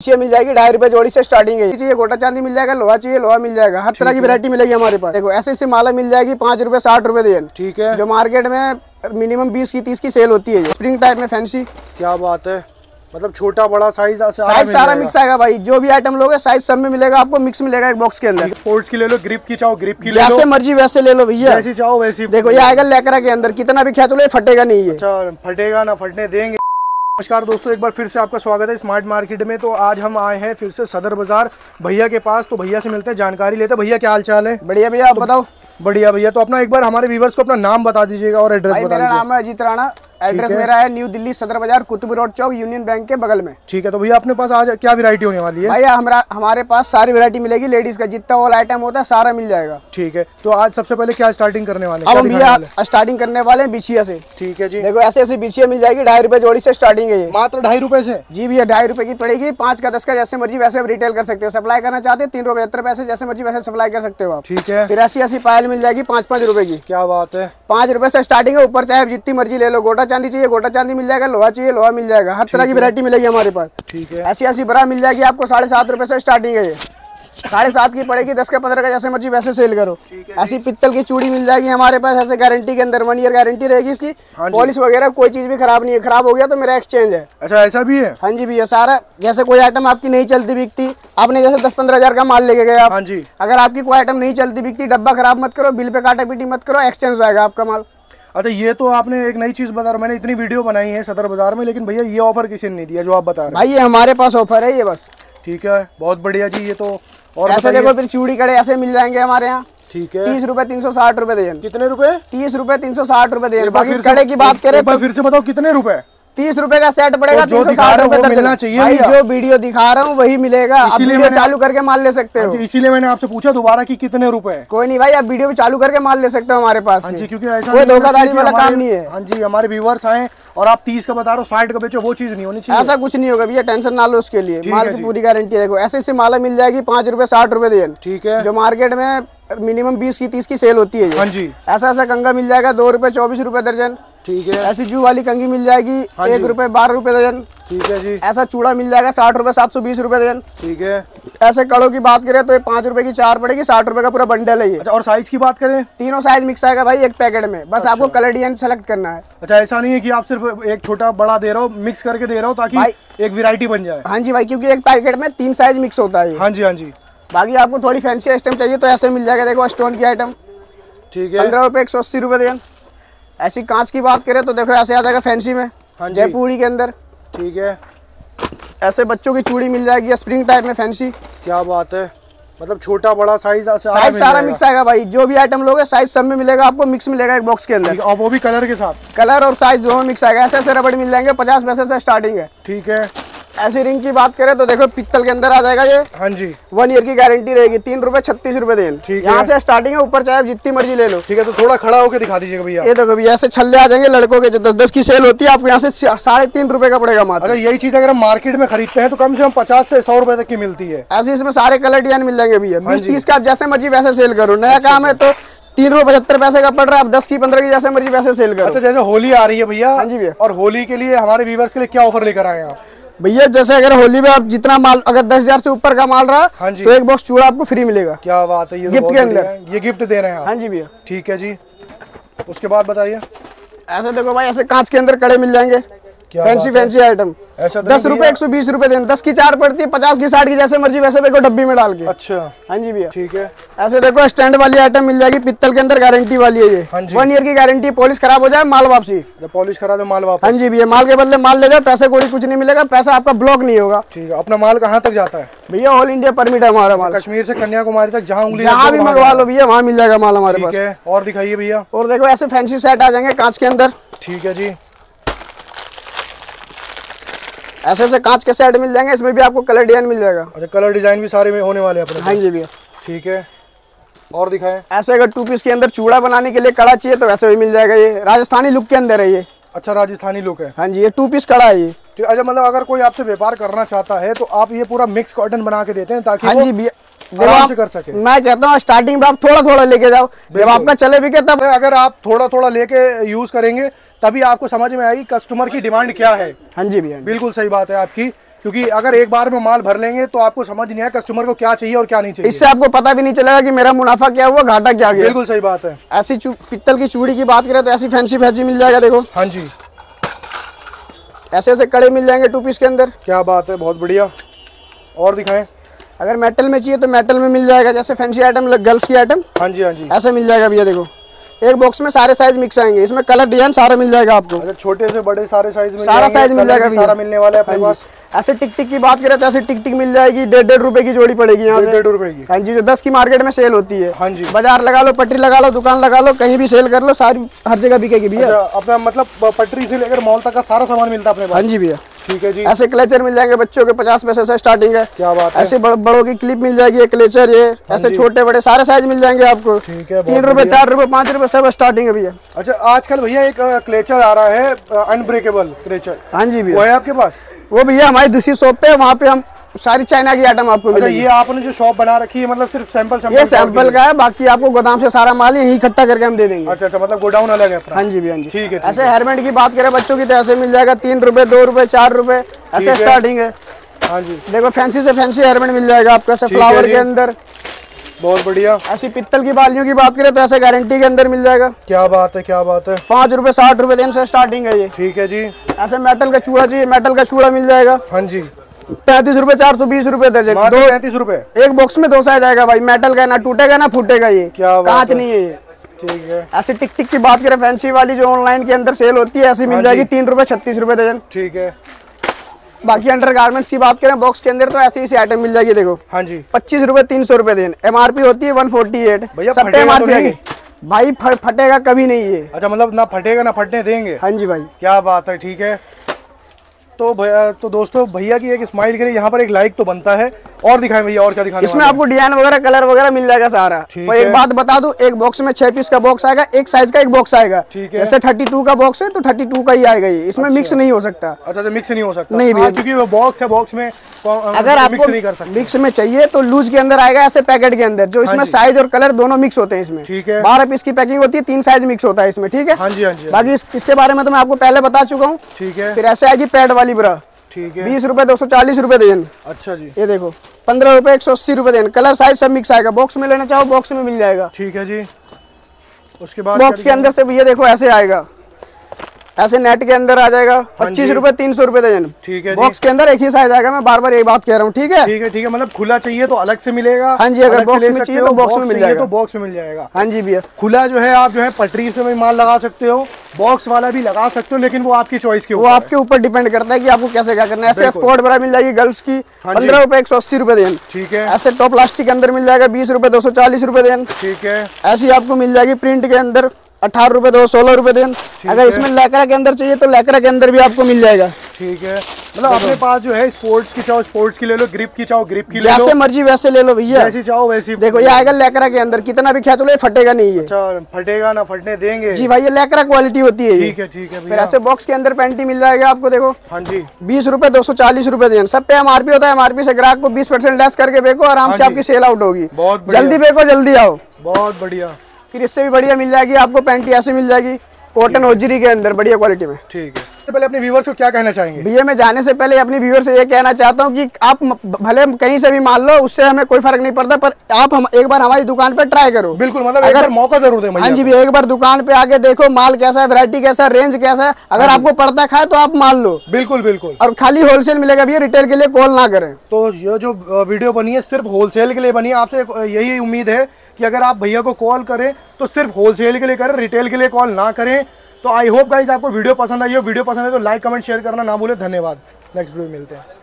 ये मिल जाएगी ढाई रुपए जोड़ी से स्टार्टिंग है। चाहिए गोटा चांदी मिल जाएगा लोहा चाहिए लोहा मिल जाएगा। हर तरह की वैरायटी मिलेगी हमारे पास। देखो ऐसे ऐसे माला मिल जाएगी पाँच रुपए साठ रुपए देन। ठीक है। जो मार्केट में मिनिमम बीस की तीस की सेल होती है स्प्रिंग टाइप में फैंसी क्या बात है। मतलब छोटा बड़ा साइज़ साइज़ सारा मिक्स आएगा भाई। जो भी आइटम लोगे साइज़ सब में मिलेगा आपको मिक्स मिलेगा एक बॉक्स के अंदर। स्पोर्ट्स की ले लो ग्रिप की चाहो ग्रिप की जैसे मर्ज़ी वैसे ले लो भैया। जैसी चाहो वैसी देखो ये आएगा लेकरा के अंदर। कितना भी खेच लो ये फटेगा नहीं ये। अच्छा फटेगा ना फटने देंगे। नमस्कार दोस्तों एक बार फिर से आपका स्वागत है स्मार्ट मार्केट में। तो आज हम आए हैं फिर से सदर बाज़ार भैया के पास। तो भैया से मिलते हैं जानकारी लेते हैं। भैया क्या हाल चाल है? बढ़िया भैया आप तो बताओ। बढ़िया भैया तो अपना एक बार हमारे व्यूवर्स को अपना नाम बता दीजिएगा और एड्रेस बता मेरा नाम है अजीत राणा। एड्रेस मेरा है न्यू दिल्ली सदर बाज़ार कुतुब रोड चौक यूनियन बैंक के बगल में। ठीक है तो भैया अपने पास आज क्या वैरायटी होने वाली है? भैया हमारा हमारे पास सारी वैरायटी मिलेगी लेडीज़ का जितना ऑल आइटम होता है सारा मिल जाएगा। ठीक है तो आज सबसे पहले क्या स्टार्टिंग करने वाले हैं? अब हम भैया स्टार्टिंग करने वाले हैं बिछिया से। ठीक है जी। देखो ऐसे ऐसी बिछिया मिल जाएगी ढाई रुपए जोड़ी से स्टार्टिंग है मात्र ढाई रुपए से? जी भैया ढाई रुपए की पड़ेगी पाँच का दस का जैसे मर्ज़ी वैसे रिटेल कर सकते हो। सप्लाई करना चाहते हैं तीन रुपए पचहत्तर पैसे जैसे मर्ज़ी वैसे सप्लाई कर सकते हो आप। ठीक है। फिर ऐसी ऐसी पायल मिल जाएगी पाँच पाँच रुपए की। क्या बात है। पाँच रुपए से स्टार्टिंग है ऊपर चाहे आप जितनी मर्ज़ी ले लो गोटा चांदी चाहिए गोटा चांदी मिल जाएगा लोहा चाहिए लोहा मिल जाएगा। हर तरह की वैरायटी मिलेगी हमारे पास। ठीक है। ऐसी ऐसी बरा मिल जाएगी आपको साढ़े सात रुपए से स्टार्टिंग है ये। साढ़े सात की पड़ेगी दस का पंद्रह का जैसे मर्ज़ी वैसे सेल करो। ऐसी पित्तल की चूड़ी मिल जाएगी हमारे पास ऐसे गारंटी के अंदर वन ईयर गारंटी रहेगी इसकी। हाँ। पॉलिश वगैरह कोई चीज़ भी खराब नहीं है खराब हो गया तो मेरा एक्सचेंज है। अच्छा ऐसा भी है? हाँ जी भैया सारा जैसे कोई आइटम आपकी नहीं चलती बिकती आपने जैसे दस पंद्रह हज़ार का माल लेके गए आप हाँ जी। अगर आपकी कोई आइटम नहीं चलती बिकती डब्बा खराब मत करो बिल पे काटा पीटी मत करो एक्सचेंज हो जाएगा आपका माल। अच्छा ये तो आपने एक नई चीज़ बता रहा मैंने इतनी वीडियो बनाई है सदर बाज़ार में लेकिन भैया ये ऑफ़र किसी ने नहीं दिया जो आप बता रहे भाई ये हमारे पास ऑफ़र है ये बस। ठीक है बहुत बढ़िया जी ये तो और ऐसे देखो फिर चूड़ी कड़े ऐसे मिल जाएँगे हमारे यहाँ। ठीक है। तीस रूपए तीन सौ साठ रूपए कितने रूपए? तीस रूपए तीन सौ साठ रूपए दे बाकी कड़े की बात करें तो फिर से बताओ कितने रुपए? तीस रुपए का सेट पड़ेगा जो तीन सौ साठ हो रुपए। मिलना चाहिए। भाई जो वीडियो दिखा रहा हूँ वही मिलेगा। इसीलिए चालू करके माल ले सकते हो जी इसीलिए मैंने आपसे पूछा दोबारा कि कितने रुपए हैं। कोई नहीं भाई आप वीडियो भी चालू करके माल ले सकते हो हमारे पास हाँ। क्योंकि कोई धोखाधड़ी वाला काम नहीं है। हाँ जी हमारे व्यूवर्स आए और आप तीस का बता रहे हो साठ का बेचो वो चीज़ नहीं होनी चाहिए। ऐसा कुछ नहीं होगा भैया टेंशन ना लो उसके लिए। माल की पूरी गारंटी है। देखो ऐसे ऐसे माला मिल जाएगी पाँच रुपए साठ रुपए देन। ठीक है। जो मार्केट में मिनिमम बीस की तीस की सेल होती है हाँ जी। ऐसा ऐसा कंगा मिल जाएगा दो रुपए चौबीस रुपए दर्जन। ठीक है। ऐसी जू वाली कंगी मिल जाएगी हाँ एक। रुपए बारह रुपए दर्जन ठीक है जी। ऐसा चूड़ा मिल जाएगा साठ रुपए सात सौ बीस रुपए दर्जन ठीक है। ऐसे कड़ों की बात करें तो ये पाँच रुपए की चार पड़ेगी साठ रुपए का पूरा बंडल है ये। अच्छा और साइज़ की बात करें? तीनों साइज़ मिक्स आएगा भाई एक पैकेट में। बस आपको कलर डिज़ाइन सेलेक्ट करना है। अच्छा ऐसा नहीं है की आप सिर्फ़ एक छोटा बड़ा दे रहे हो मिक्स करके दे रहे हो ताकि एक वेरायटी बन जाए। हाँ जी भाई क्योंकि एक पैकेट में तीन साइज़ मिक्स होता है हाँ जी हाँ जी। बाकी आपको थोड़ी फैंसी आइटम चाहिए तो ऐसे मिल जाएगा देखो स्टोन की आइटम ठीक है। पंद्रह रुपए एक सौ अस्सी रुपए देन ऐसी कांच की बात करें तो देखो ऐसे आ जाएगा फैंसी में हाँ। जयपुरी के अंदर। ठीक है। ऐसे बच्चों की चूड़ी मिल जाएगी स्प्रिंग टाइप में फैंसी क्या बात है। मतलब छोटा बड़ा साइज़ साइज़ सारा मिक्स आएगा भाई। जो भी आइटम लोगे साइज़ सब में मिलेगा आपको मिक्स मिलेगा एक बॉक्स के अंदर। और वो भी कलर के साथ। कलर और साइज़ दोनों मिक्स आएगा। ऐसे ऐसे रबड़ मिल जाएँगे पचास पैसे से स्टार्टिंग है। ठीक है। ऐसी रिंग की बात करें तो देखो पित्तल के अंदर आ जाएगा ये। हाँ जी। वन ईयर की गारंटी रहेगी तीन रुपए छत्तीस रूपए देन। यहाँ से स्टार्टिंग है ऊपर चाहे जितनी मर्ज़ी ले लो। ठीक है तो थोड़ा खड़ा होकर दिखा दीजिएगा भैया। ये देखो भैया ऐसे छल्ले आ जाएँगे लड़कों के जो दस दस की सेल होती है आपको यहाँ से साढ़े तीन रुपए का पड़ेगा मात्र। यही चीज़ अगर हम मार्केट में खरीदते हैं तो कम से कम पचास से सौ रुपए तक की मिलती है। ऐसे इसमें सारे कलर डिज़ाइन मिल जाएँगे भैया। बीस हाँ तीस का आप जैसे मर्ज़ी वैसे सेल करो। नया काम है तो तीन रुपए पचहत्तर पैसे का पड़ रहा है आप दस की पंद्रह की जैसे मर्ज़ी वैसे सेल करो। अच्छा जैसे होली आ रही है भैया हाँ जी भैया। और होली के लिए हमारे व्यूवर्स के लिए क्या ऑफ़र लेकर आए आप? भैया जैसे अगर होली में आप जितना माल अगर दस हज़ार से ऊपर का माल रहा हाँ जी। तो एक बॉक्स चूड़ा आपको फ्री मिलेगा। क्या बात है ये तो गिफ्ट के अंदर। ये गिफ्ट दे रहे हैं हाँ जी भैया। ठीक है जी। उसके बाद बताइए। ऐसे देखो भाई ऐसे कांच के अंदर कड़े मिल जाएँगे। फैंसी फैंसी आइटम ऐसा दस रुपए एक सौ बीस रुपए दें दस की चार पड़ती है पचास की साठ की जैसे मर्ज़ी वैसे देखो डब्बी में डाल के। अच्छा। हाँ जी भैया। ठीक है। ऐसे देखो स्टैंड वाली आइटम मिल जाएगी पित्तल के अंदर गारंटी वाली है हाँ ये वन ईयर की गारंटी पॉलिश खराब हो जाए माल वापसी। पॉलिश दो माल वापस। हाँ जी भैया माल के बदले माल ले जाए पैसे कोड़ी कुछ नहीं मिलेगा पैसा आपका ब्लॉक नहीं होगा। ठीक है अपना माल कहाँ तक जाता है? भैया ऑल इंडिया परमिट है हमारा माल। कश्मीर से कन्याकुमारी तक जहाँ उंगली जहाँ भी मंगवा लो भैया वहाँ मिल जाएगा माल हमारे पास। और दिखाइए भैया। और देखो ऐसे फैंसी सेट आ जाएँगे कांच के अंदर। ठीक है जी। ऐसे ऐसे कांच के सेट मिल जाएँगे इसमें भी आपको कलर डिज़ाइन मिल जाएगा। अच्छा कलर डिज़ाइन भी सारे में होने वाले हैं हाँ जी भैया। ठीक है। और दिखाएँ। ऐसे अगर टू पीस के अंदर चूड़ा बनाने के लिए कड़ा चाहिए तो वैसे भी मिल जाएगा ये। राजस्थानी लुक के अंदर है ये। अच्छा राजस्थानी लुक है। हाँ जी ये टू पीस कड़ा है ये। अच्छा मतलब अगर कोई आपसे व्यापार करना चाहता है तो आप ये पूरा मिक्स कॉटन बना के देते हैं ताकि हाँ जी भैया। आराम आप- से कर सके। मैं कहता हूँ स्टार्टिंग में आप थोड़ा थोड़ा लेके जाओ। जब आपका चले भी के तब अगर आप थोड़ा थोड़ा लेके यूज़ करेंगे तभी आपको समझ में आएगी कस्टमर की डिमांड क्या है। हाँ जी भैया। बिल्कुल सही बात है आपकी क्योंकि अगर एक बार में माल भर लेंगे तो आपको समझ नहीं आया कस्टमर को क्या चाहिए और क्या नहीं चाहिए। इससे आपको पता भी नहीं चलेगा कि मेरा मुनाफा क्या हुआ घाटा क्या गया। बिल्कुल सही बात है। ऐसी पित्तल की चूड़ी की बात करें तो ऐसी फैंसी फैंसी मिल जाएगा देखो। हाँ जी। ऐसे ऐसे कड़े मिल जाएँगे टू पीस के अंदर। क्या बात है बहुत बढ़िया। और दिखाएँ। अगर मेटल में चाहिए तो मेटल में मिल जाएगा जैसे फैंसी आइटम गर्ल्स की आइटम हाँ जी हाँ जी। ऐसे मिल जाएगा भैया देखो। एक बॉक्स में सारे साइज़ मिक्स आएँगे। इसमें कलर डिज़ाइन सारा मिल जाएगा आपको। अच्छा छोटे से बड़े सारे साइज़ मिल सारा साइज़ मिल जाएगा सारा मिलने वाला है अपने हाँ पास। ऐसे टिक टिक की बात करें तो ऐसे टिक टिक मिल जाएगी डेढ़ डेढ़ रुपए की जोड़ी पड़ेगी यहाँ डेढ़ रुपए की। हाँ जी जो दस की मार्केट में सेल होती है। हाँ जी। बाज़ार लगा लो पटरी लगा लो दुकान लगा लो कहीं भी सेल कर लो सारी हर जगह बिकेगी भैया। अच्छा अपना मतलब पटरी से लेकर मॉल तक का सारा सामान मिलता है अपने हाँ जी भैया। ठीक है जी। ऐसे क्लेचर मिल जाएँगे बच्चों के पचास पैसे से स्टार्टिंग है। क्या बात है। ऐसे बड़, बड़ों की क्लिप मिल जाएगी क्लेचर ये। ऐसे छोटे बड़े सारे साइज़ मिल जाएँगे आपको। ठीक है तीन रूपए चार रुपए पाँच रूपए सब स्टार्टिंग है भैया। अच्छा आजकल भैया एक क्लेचर आ रहा है अनब्रेकेबल क्लेचर। हाँ जी भैया। आपके पास? वो भैया हमारी दूसरी शॉप पे वहाँ पे हम सारी चाइना की आइटम आपको अच्छा ये आपने जो शॉप बना रखी है मतलब सिर्फ़ सैंपल सैंपल ये सैंपल का है बाकी आपको गोदाम से सारा माल यही इकट्ठा करके हम दे देंगे। अच्छा अच्छा मतलब गोडाउन अलग है हाँ जी भैया हाँ जी। ठीक है, ऐसे हेलमेट की बात करें बच्चों की तो ऐसे मिल जाएगा तीन रुपए दो रुपए चार रुपए ऐसे स्टार्टिंग है। हाँ जी। देखो फैंसी से फैंसी हेलमेट मिल जाएगा आपको ऐसे फ्लावर के अंदर। बहुत बढ़िया। ऐसी पित्तल की बालियों की बात करें तो ऐसे गारंटी के अंदर मिल जाएगा। क्या बात है क्या बात है। पाँच रुपए साठ रुपए दिन से स्टार्टिंग है ये। ठीक है जी। ऐसे मेटल का चूड़ा चाहिए मेटल का चूड़ा मिल जाएगा। हाँ जी। पैंतीस रूपए चार सौ बीस रूपए दर्जन दो पैंतीस रुपए। एक बॉक्स में दो साइज़ आएगा भाई। मेटल का ना टूटेगा ना फूटेगा ये। कांच नहीं है ये। ठीक है। ऐसे टिक टिक की बात करें फैंसी वाली जो ऑनलाइन के अंदर सेल होती है ऐसी हाँ मिल जाएगी तीन रूपए छत्तीस रूपए दर्जन। ठीक है। बाकी अंडर गार्मेंट्स की बात करें बॉक्स के अंदर तो ऐसी ऐसी आइटम मिल जाएगी देखो। हाँ जी। पच्चीस रूपए तीन सौ रूपए दिन। एमआरपी होती है वन फोर्टी एट एमआरपी नहीं? भाई फटेगा कभी नहीं ये। अच्छा मतलब ना फटेगा ना फटने देंगे। हाँ जी भाई। क्या बात है ठीक है। तो भैया तो दोस्तों भैया की एक स्माइल के लिए यहाँ पर एक लाइक तो बनता है। और दिखाएँ भैया और क्या दिखाने इसमें आपको डिज़ाइन वगैरह कलर वगैरह मिल जाएगा सारा। और एक बात बता दू एक बॉक्स में छह पीस का बॉक्स आएगा एक साइज़ का एक बॉक्स आएगा। जैसे थर्टी टू का बॉक्स है तो थर्टी टू का ही आएगा ये। इसमें मिक्स नहीं हो सकता। अच्छा अच्छा मिक्स नहीं हो सकता। नहीं हाँ, भैया। क्योंकि वो बॉक्स है बॉक्स में अगर आपको मिक्स में चाहिए तो लूज के अंदर आएगा ऐसे पैकेट के अंदर जो इसमें हाँ साइज़ और कलर दोनों मिक्स होते हैं इसमें। ठीक है। बारह पीस की पैकिंग होती है तीन साइज़ मिक्स होता है इसमें ठीक है? हाँ बाकी इसके बारे में तो मैं आपको पहले बता चुका हूँ। ठीक है। फिर ऐसे आएगी पैड वाली ब्रा। ठीक है। बीस रूपए दो सौ चालीस रूपए देन। अच्छा जी। ये देखो पंद्रह रुपए एक सौ अस्सी रूपए देन। कलर साइज़ सब मिक्स आएगा। बॉक्स में लेना चाहो बॉक्स में मिल जाएगा। ठीक है जी। उसके बाद बॉक्स के अंदर से भैया देखो ऐसे आएगा। ऐसे नेट के अंदर आ जाएगा। पच्चीस रूपए तीन सौ रुपए दर्जन ठीक है बॉक्स के अंदर एक ही साइज़ आएगा मैं बार बार यही बात कह रहा हूँ ठीक है? ठीक है ठीक है मतलब खुला चाहिए तो अलग से मिलेगा। हाँ जी, अगर अलग से box ले में चाहिए तो box में मिल जाएगा। तो बॉक्स में मिल जाएगा। हाँ जी भैया। खुला जो है आप जो है पटरी से भी माल लगा सकते हो बॉक्स वाला भी लगा सकते हो लेकिन वो आपकी चॉइस के वो आपके ऊपर डिपेंड करता है कि आपको कैसे क्या करना है। ऐसे। स्पोर्ट ब्रा मिल जाएगी गर्ल्स की। हाँ पंद्रह रुपए एक सौ अस्सी रुपए देन। ठीक है। ऐसे टॉप प्लास्टिक के अंदर मिल जाएगा बीस रुपए दो सौ चालीस रुपए देन। ठीक है। ऐसी आपको मिल जाएगी प्रिंट के अंदर। अठारह रुपए दो सोलह रुपए देन। अगर इसमें लैकरा के अंदर चाहिए तो लैकरा के अंदर भी आपको मिल जाएगा। ठीक है। मतलब अपने पास जो है स्पोर्ट्स की चाहो स्पोर्ट्स की ले लो ग्रिप की चाहो ग्रिप की ले लो। जैसे मर्ज़ी वैसे ले लो भैया। जैसी चाहो वैसी देखो ये आएगा लैकरा के अंदर कितना भी खेच लो ये फटेगा नहीं ये। अच्छा फटेगा ना फटने देंगे। जी भाई ये लैकरा क्वालिटी होती है ठीक है ठीक है फिर ऐसे बॉक्स के अंदर पेंटी मिल जाएगा आपको देखो। हाँ जी। बीस रूपए दो सौ चालीस रूपए देन। सब पे एमआरपी होता है एमआरपी से ग्राहक को बीस परसेंट लेस करके बेको आराम से हाँ आपकी सेल आउट होगी। बहुत जल्दी बेको जल्दी आओ। बहुत बढ़िया। फिर इससे भी बढ़िया मिल जाएगी आपको पैंट ऐसे मिल जाएगी कॉटन होजरी के अंदर बढ़िया क्वालिटी में। ठीक है। तो पहले अपने व्यूवर्स को क्या कहना चाहेंगे? भैया मैं जाने से पहले अपने व्यूअर से ये कहना चाहता हूँ कि आप भले कहीं से भी मान लो उससे हमें कोई फ़र्क नहीं पड़ता पर आप हम एक बार हमारी दुकान पर ट्राई करो। बिल्कुल मतलब अगर- मौका ज़रूर दें हाँ जी भैया एक बार दुकान पे आके देखो माल कैसा है वैरायटी कैसा है रेंज कैसा है। अगर आपको पड़ता खाए तो आप मान लो। बिल्कुल बिल्कुल। और खाली होलसेल मिलेगा भैया रिटेल के लिए कॉल ना करें। तो ये जो वीडियो बनी है सिर्फ़ होलसेल के लिए बनी है। आपसे यही उम्मीद है कि अगर आप भैया को कॉल करें तो सिर्फ़ होलसेल के लिए करें रिटेल के लिए कॉल ना करें। तो आई होप गाइज़ आपको वीडियो पसंद आई हो वीडियो पसंद है तो लाइक कमेंट शेयर करना ना भूले। धन्यवाद। नेक्स्ट वीडियो मिलते हैं।